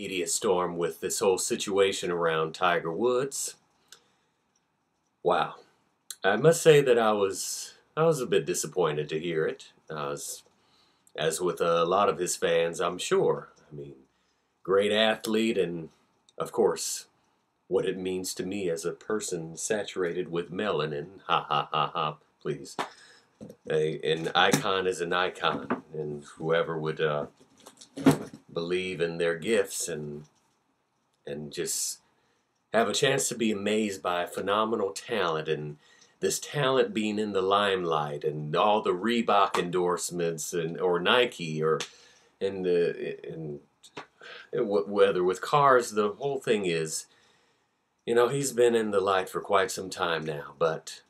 media storm with this whole situation around Tiger Woods. Wow. I must say that I was I was a bit disappointed to hear it. As, as with a lot of his fans, I'm sure. I mean, great athlete and of course what it means to me as a person saturated with melanin. Ha ha ha ha, please. A, an icon is an icon, and whoever would uh, believe in their gifts and and just have a chance to be amazed by phenomenal talent and this talent being in the limelight and all the Reebok endorsements and or Nike or in the in whether with cars the whole thing is you know he's been in the light for quite some time now but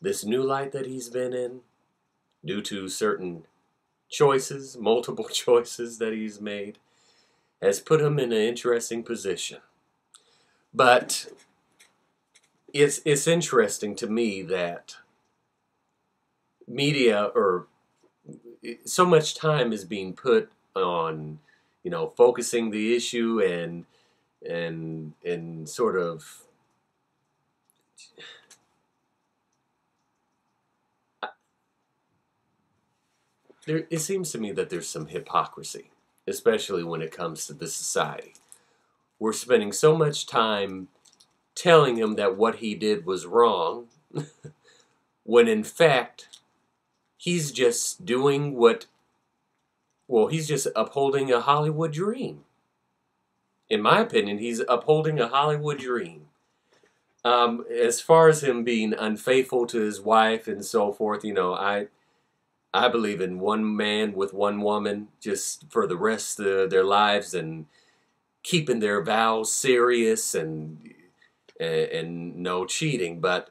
this new light that he's been in due to certain choices, multiple choices that he's made, has put him in an interesting position. But it's it's interesting to me that media or so much time is being put on you know focusing the issue and and and sort of there, it seems to me that there's some hypocrisy, especially when it comes to the society. We're spending so much time telling him that what he did was wrong, when in fact, he's just doing what, well, he's just upholding a Hollywood dream. In my opinion, he's upholding a Hollywood dream. Um, as far as him being unfaithful to his wife and so forth, you know, I I believe in one man with one woman just for the rest of their lives and keeping their vows serious and and no cheating. But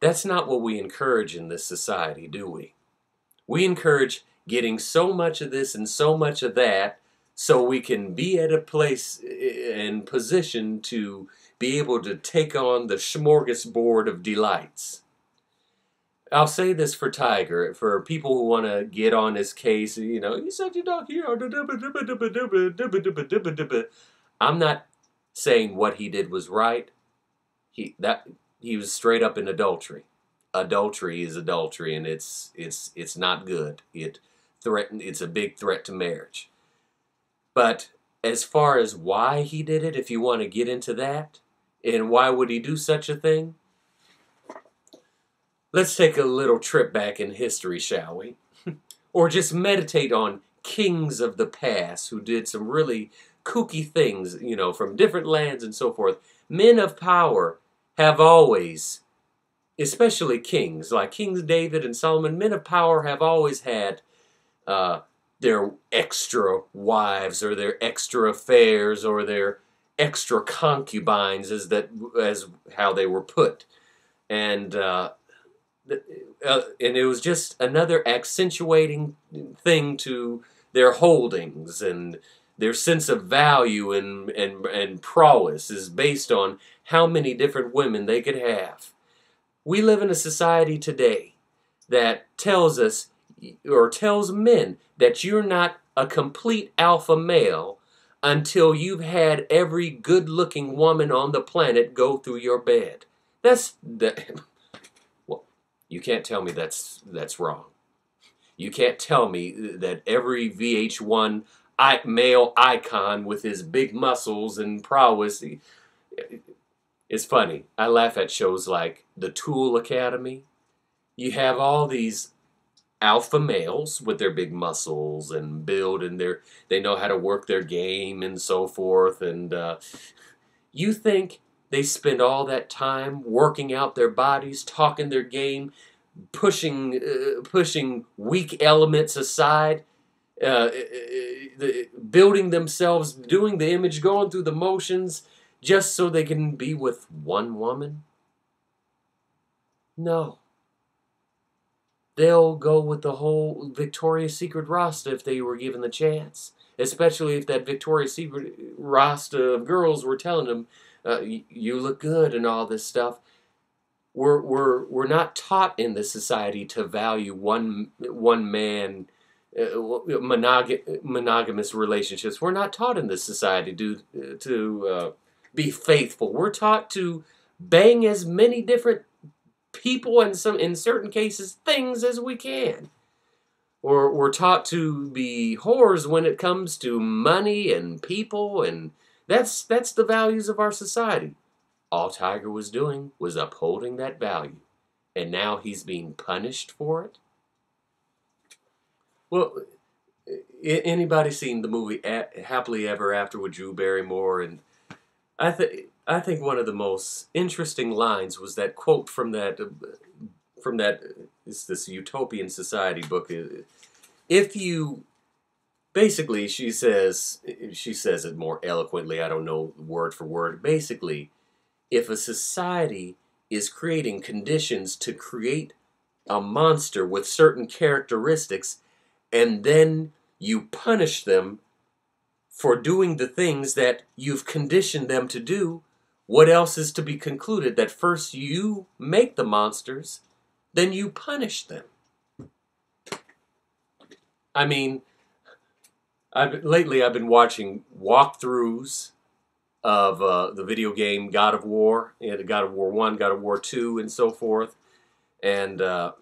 that's not what we encourage in this society, do we? We encourage getting so much of this and so much of that so we can be at a place and position to be able to take on the smorgasbord of delights. I'll say this for Tiger, for people who want to get on his case, you know, you said you're not here. I'm not saying what he did was right. He that he was straight up in adultery. Adultery is adultery, and it's it's it's not good. It threatened. It's a big threat to marriage. But as far as why he did it, if you want to get into that, and why would he do such a thing? Let's take a little trip back in history, shall we? or just meditate on kings of the past who did some really kooky things, you know, from different lands and so forth. Men of power have always, especially kings, like Kings David and Solomon, men of power have always had uh, their extra wives or their extra affairs or their extra concubines, as that as how they were put, and uh, uh, and it was just another accentuating thing to their holdings and their sense of value and, and, and prowess is based on how many different women they could have. We live in a society today that tells us or tells men that you're not a complete alpha male until you've had every good looking woman on the planet go through your bed. That's the, you can't tell me that's that's wrong. You can't tell me that every VH1 male icon with his big muscles and prowess. It's funny. I laugh at shows like the Tool Academy. You have all these alpha males with their big muscles and build and their they know how to work their game and so forth and uh, you think they spend all that time working out their bodies, talking their game, pushing uh, pushing weak elements aside, uh, uh, uh, the, building themselves, doing the image, going through the motions, just so they can be with one woman. No. They'll go with the whole Victoria's Secret roster if they were given the chance. Especially if that Victoria's Secret roster of girls were telling them, uh, you look good and all this stuff. We're, we're, we're not taught in this society to value one, one man uh, monog- monogamous relationships. We're not taught in this society to to uh, be faithful. We're taught to bang as many different people and some in certain cases things as we can. Or we're taught to be whores when it comes to money and people and that's that's the values of our society. All Tiger was doing was upholding that value. And now he's being punished for it. Well, anybody seen the movie Happily Ever After with Drew Barrymore? And I think I think one of the most interesting lines was that quote from that from that is this utopian society book. If you basically, she says she says it more eloquently. I don't know word for word. Basically, if a society is creating conditions to create a monster with certain characteristics and then you punish them for doing the things that you've conditioned them to do, what else is to be concluded that first you make the monsters, then you punish them? I mean, I've, lately I've been watching walkthroughs of uh, the video game God of War, and God of War 1, God of War 2, and so forth. And uh,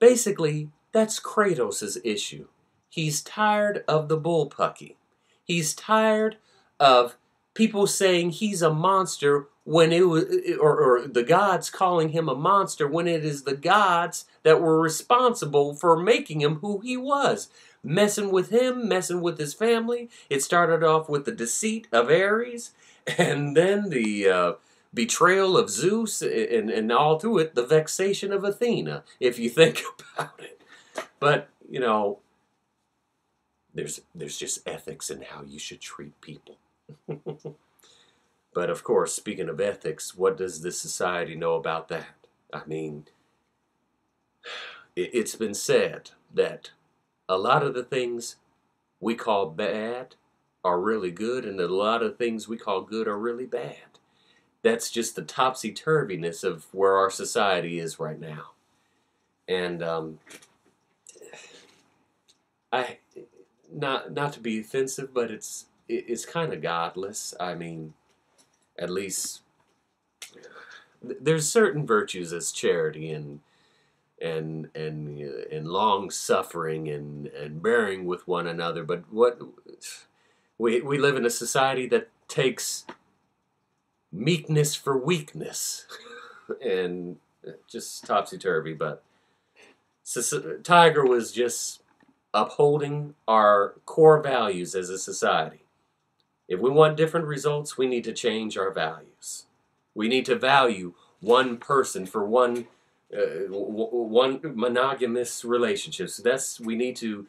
basically, that's Kratos' issue. He's tired of the bullpucky. He's tired of people saying he's a monster when it was, or, or, the gods calling him a monster when it is the gods that were responsible for making him who he was. Messing with him, messing with his family. It started off with the deceit of Ares, and then the uh, betrayal of Zeus, and, and all through it, the vexation of Athena, if you think about it. But, you know, there's there's just ethics in how you should treat people. but of course, speaking of ethics, what does this society know about that? I mean, it's been said that a lot of the things we call bad are really good, and a lot of things we call good are really bad. That's just the topsy turviness of where our society is right now. And um, I not not to be offensive, but it's it's kind of godless. I mean, at least there's certain virtues as charity and and and and long suffering and and bearing with one another. But what we we live in a society that takes meekness for weakness, and just topsy turvy. But Tiger was just upholding our core values as a society. If we want different results, we need to change our values. We need to value one person for one uh, one monogamous relationships. That's we need to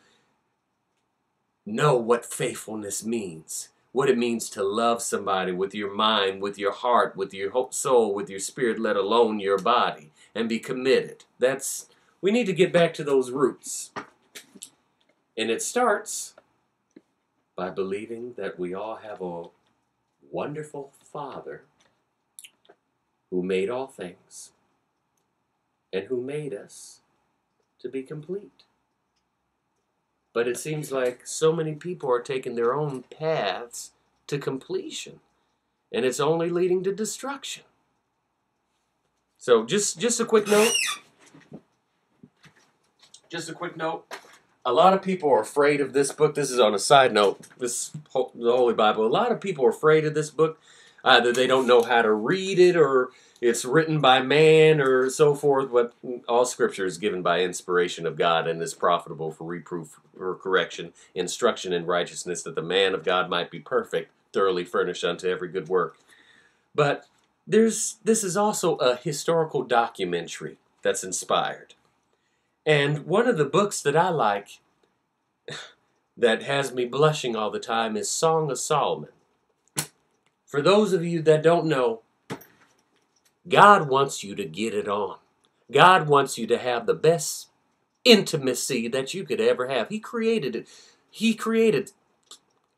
know what faithfulness means. What it means to love somebody with your mind, with your heart, with your soul, with your spirit, let alone your body, and be committed. That's we need to get back to those roots. And it starts by believing that we all have a wonderful Father who made all things and who made us to be complete. But it seems like so many people are taking their own paths to completion, and it's only leading to destruction. So just just a quick note. Just a quick note a lot of people are afraid of this book. This is on a side note. This the Holy Bible. A lot of people are afraid of this book. Either they don't know how to read it, or it's written by man, or so forth. But all Scripture is given by inspiration of God and is profitable for reproof or correction, instruction in righteousness, that the man of God might be perfect, thoroughly furnished unto every good work. But there's this is also a historical documentary that's inspired. And one of the books that I like that has me blushing all the time is Song of Solomon. For those of you that don't know, God wants you to get it on. God wants you to have the best intimacy that you could ever have. He created it. He created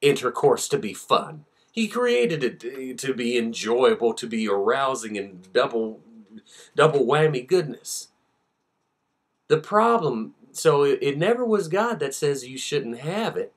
intercourse to be fun. He created it eh, to be enjoyable, to be arousing and double double whammy goodness. The problem so it, it never was God that says you shouldn't have it.